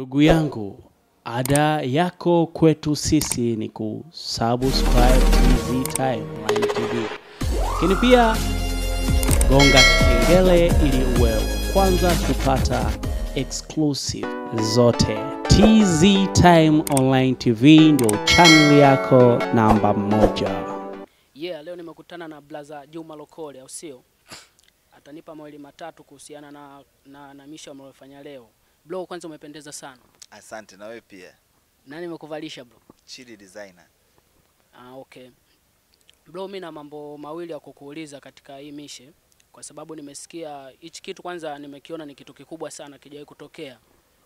Ndugu yangu, ada yako kwetu sisi ni kusubscribe TZ Time Online TV, lakini pia gonga kengele ili uwe kwanza kupata exclusive zote. TZ Time Online TV ndio channel yako namba moja. Yeah, leo nimekutana na blaza Juma Lokole au sio? Atanipa mawili matatu kuhusiana na na, na misha mliyofanya leo. Bro, kwanza umependeza sana. Asante na wewe pia. Nani amekuvalisha bro? Chidi designer. Ah, okay. Bro, mimi na mambo mawili ya kukuuliza katika hii mishe kwa sababu nimesikia hichi kitu kwanza nimekiona ni kitu kikubwa sana kijawahi kutokea.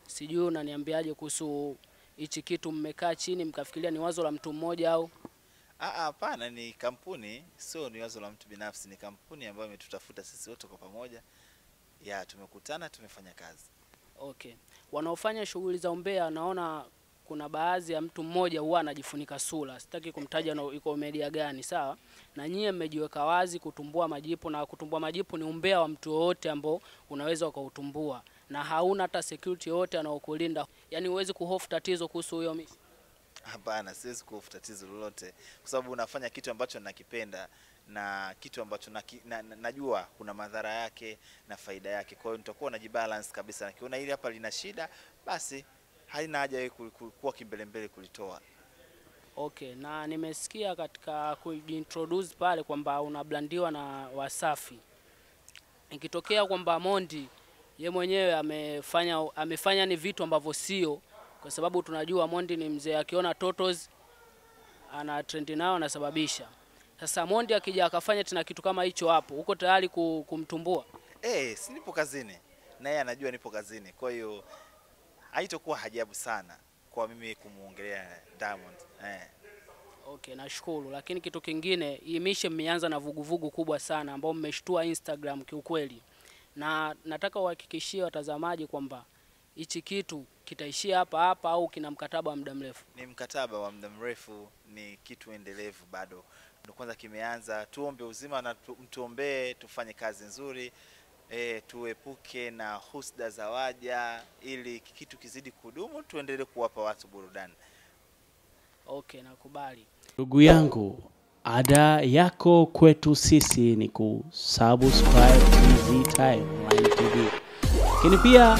Sijui unaniambiaje kuhusu hichi kitu mmekaa chini mkafikiria ni wazo la mtu mmoja au Ah, ah, hapana, ni kampuni, sio ni wazo la mtu binafsi, ni kampuni ambayo imetutafuta sisi wote kwa pamoja. Ya, tumekutana, tumefanya kazi. Okay. Wanaofanya shughuli za umbea naona kuna baadhi ya mtu mmoja huwa anajifunika sura. Sitaki kumtaja na iko media gani, sawa? Na nyie mmejiweka wazi kutumbua majipu na kutumbua majipu ni umbea wa mtu yoyote ambao unaweza ukautumbua na hauna hata security yoyote anaokulinda. Yaani huwezi kuhofu tatizo kuhusu huyo. Hapana, siwezi kuhofu tatizo lolote kwa sababu unafanya kitu ambacho nakipenda na kitu ambacho na, na, na, najua kuna madhara yake na faida yake. Kwa hiyo nitakuwa najibalance kabisa. Nakiona hili hapa lina shida, basi haina haja kuwa kimbelembele kulitoa. Okay, na nimesikia katika kuintroduce pale kwamba unablandiwa na Wasafi. Ikitokea kwamba Mondi ye mwenyewe amefanya amefanya ni vitu ambavyo sio, kwa sababu tunajua Mondi ni mzee, akiona totos ana trendi nao anasababisha. Sasa Mondi akija akafanya tena kitu kama hicho hapo, uko tayari kumtumbua? Eh, si nipo kazini na yeye anajua nipo kazini, kwa hiyo haitakuwa hajabu sana kwa mimi kumuongelea Diamond. Eh. Okay, nashukuru. Lakini kitu kingine, hii mishe mmeanza na vuguvugu vugu kubwa sana ambao mmeshtua Instagram kiukweli, na nataka uhakikishie watazamaji kwamba hichi kitu kitaishia hapa hapa au kina mkataba wa muda mrefu. Ni mkataba wa muda mrefu, ni kitu endelevu, bado ndo kwanza kimeanza. Tuombe uzima na tu, mtuombee tufanye kazi nzuri e, tuepuke na husda za waja, ili kitu kizidi kudumu, tuendelee kuwapa watu burudani. Okay, nakubali. Ndugu yangu, ada yako kwetu sisi ni kusubscribe Easy Time Online TV, lakini pia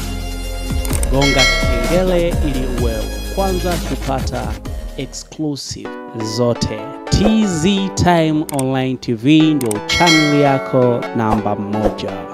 gonga kengele ili uwe kwanza kupata exclusive zote. TZ Time Online TV ndio channel yako namba moja.